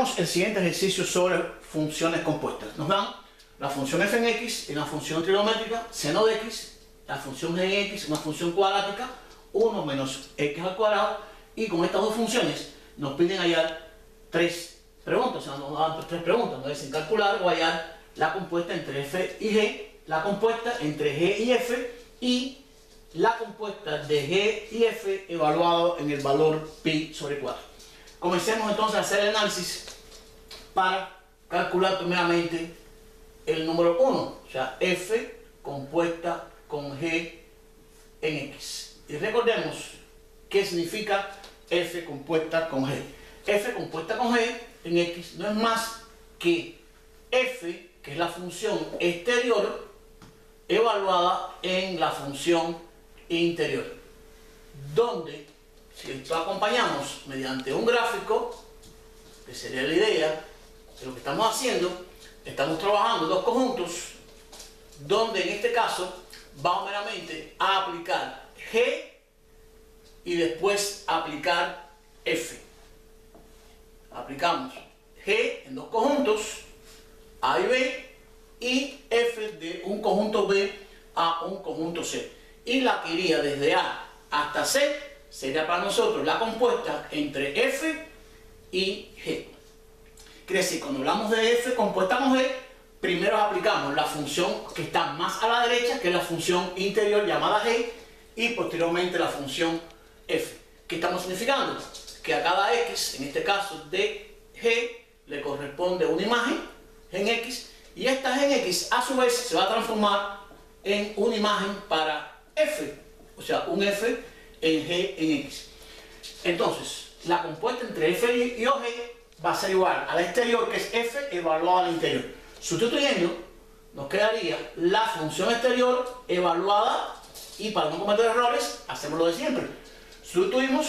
El siguiente ejercicio sobre funciones compuestas. Nos dan la función f en x, una función trigonométrica, seno de x, la función g en x, una función cuadrática, 1 menos x al cuadrado, y con estas dos funciones nos piden hallar tres preguntas, o sea, nos dan tres preguntas, nos dicen calcular o hallar la compuesta entre f y g, la compuesta entre g y f, y la compuesta de g y f evaluado en el valor pi sobre 4. Comencemos entonces a hacer el análisis para calcular primeramente el número 1, o sea, f compuesta con g en x. Y recordemos qué significa f compuesta con g. f compuesta con g en x no es más que f, que es la función exterior, evaluada en la función interior, donde si esto acompañamos mediante un gráfico, que sería la idea de lo que estamos haciendo, estamos trabajando dos conjuntos, donde en este caso vamos meramente a aplicar G y después aplicar F. Aplicamos G en dos conjuntos, A y B, y F de un conjunto B a un conjunto C. Y la que iría desde A hasta C sería para nosotros la compuesta entre F y G. Quiere decir, cuando hablamos de F compuesta con G, primero aplicamos la función que está más a la derecha, que es la función interior llamada G, y posteriormente la función F. ¿Qué estamos significando? Que a cada X, en este caso de G, le corresponde una imagen en X, y esta G en X a su vez se va a transformar en una imagen para F, o sea, un F en G en X. Entonces, la compuesta entre F y OG va a ser igual al exterior, que es F evaluado al interior. Sustituyendo, nos quedaría la función exterior evaluada y para no cometer errores, hacemos lo de siempre. Sustituimos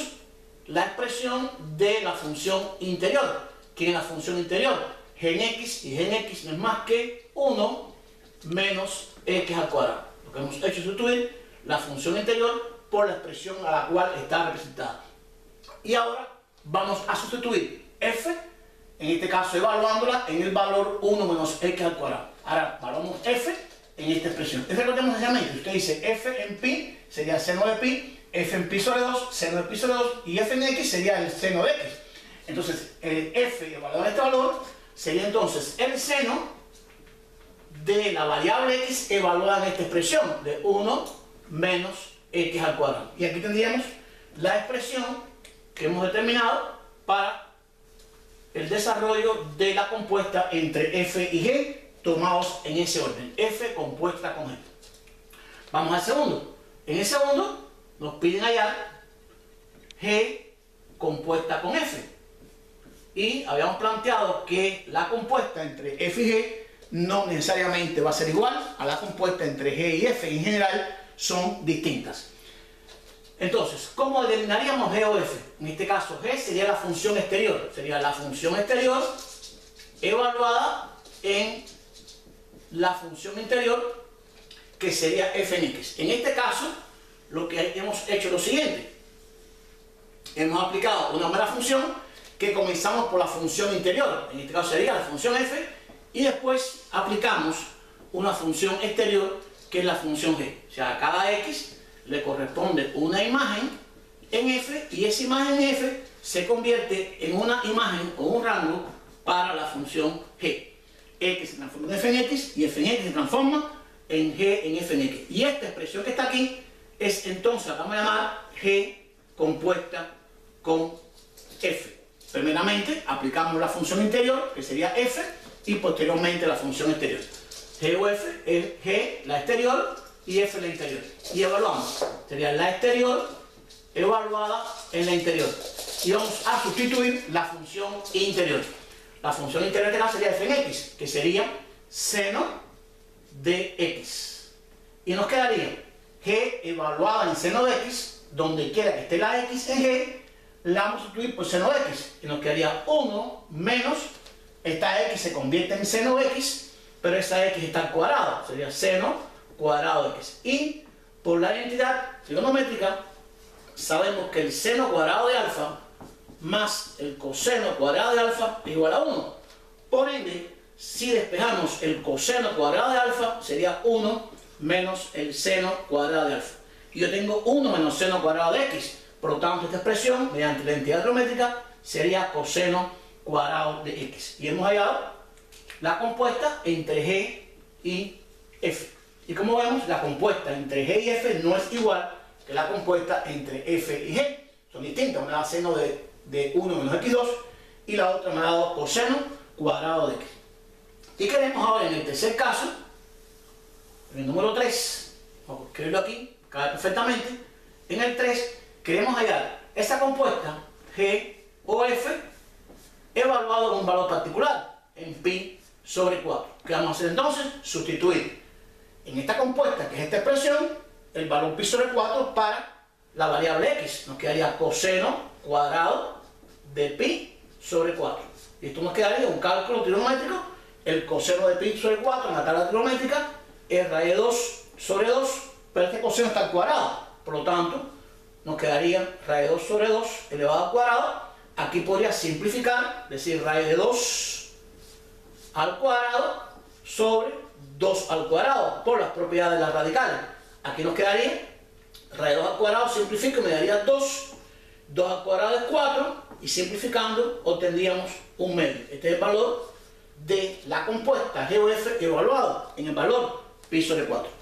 la expresión de la función interior. que es la función interior? g en x y g en x no es más que 1 menos x al cuadrado. Lo que hemos hecho es sustituir la función interior por la expresión a la cual está representada. Y ahora vamos a sustituir f, en este caso evaluándola en el valor 1 menos x al cuadrado. Ahora evaluamos f en esta expresión. Y recordemos sencillamente, usted dice f en pi sería seno de pi, f en pi sobre 2, seno de pi sobre 2, y f en x sería el seno de x. Entonces, el f evaluado en este valor sería entonces el seno de la variable x evaluada en esta expresión, de 1 menos x al cuadrado. Y aquí tendríamos la expresión que hemos determinado para el desarrollo de la compuesta entre f y g tomados en ese orden. f compuesta con g. Vamos al segundo. En el segundo nos piden hallar g compuesta con f. Y habíamos planteado que la compuesta entre f y g no necesariamente va a ser igual a la compuesta entre g y f. En general son distintas. Entonces, ¿cómo determinaríamos G o F? En este caso, G sería la función exterior. Sería la función exterior evaluada en la función interior, que sería f en x. En este caso, lo que hemos hecho es lo siguiente. Hemos aplicado una mera función que comenzamos por la función interior. En este caso sería la función f. Y después aplicamos una función exterior, que es la función g. O sea, a cada x le corresponde una imagen en F y esa imagen en F se convierte en una imagen o un rango para la función G. X se transforma en F en X y F en X se transforma en G en F en X. Y esta expresión que está aquí es entonces, vamos a llamar G compuesta con F. Primeramente aplicamos la función interior, que sería F, y posteriormente la función exterior. G o F es G, la exterior, y F la interior. Y evaluamos. Sería la exterior evaluada en la interior. Y vamos a sustituir la función interior. La función interior de la sería f en x, que sería seno de x. Y nos quedaría g evaluada en seno de x, donde quiera que esté la x en g, la vamos a sustituir por seno de x. Y nos quedaría 1 menos, esta x se convierte en seno x, pero esa x está al cuadrado, sería seno cuadrado x. Y por la identidad trigonométrica, sabemos que el seno cuadrado de alfa más el coseno cuadrado de alfa es igual a 1. Por ende, si despejamos el coseno cuadrado de alfa, sería 1 menos el seno cuadrado de alfa. Y yo tengo 1 menos seno cuadrado de x. Por lo tanto, esta expresión, mediante la entidad geométrica, sería coseno cuadrado de x. Y hemos hallado la compuesta entre g y f. Y como vemos, la compuesta entre g y f no es igual que la compuesta entre f y g. Son distintas. Una da seno de, de 1 menos x2 y la otra me ha dado coseno cuadrado de x. Y queremos ahora en el tercer caso, en el número 3, vamos a escribirlo aquí, cabe perfectamente, en el 3 queremos hallar esa compuesta G o F evaluado un valor particular, en pi sobre 4. ¿Qué vamos a hacer entonces? Sustituir en esta compuesta, que es esta expresión, el valor pi sobre 4 para la variable x. Nos quedaría coseno cuadrado de pi sobre 4. Y esto nos quedaría un cálculo trigonométrico, el coseno de pi sobre 4 en la tabla trigonométrica es raíz de 2 sobre 2, pero este coseno está al cuadrado. Por lo tanto, nos quedaría raíz de 2 sobre 2 elevado al cuadrado. Aquí podría simplificar, decir raíz de 2 al cuadrado sobre 2 al cuadrado por las propiedades de las radicales. Aquí nos quedaría raíz de 2 al cuadrado, simplifico y me daría 2. 2 al cuadrado es 4 y simplificando obtendríamos un medio. Este es el valor de la compuesta GOF evaluado en el valor pi sobre 4.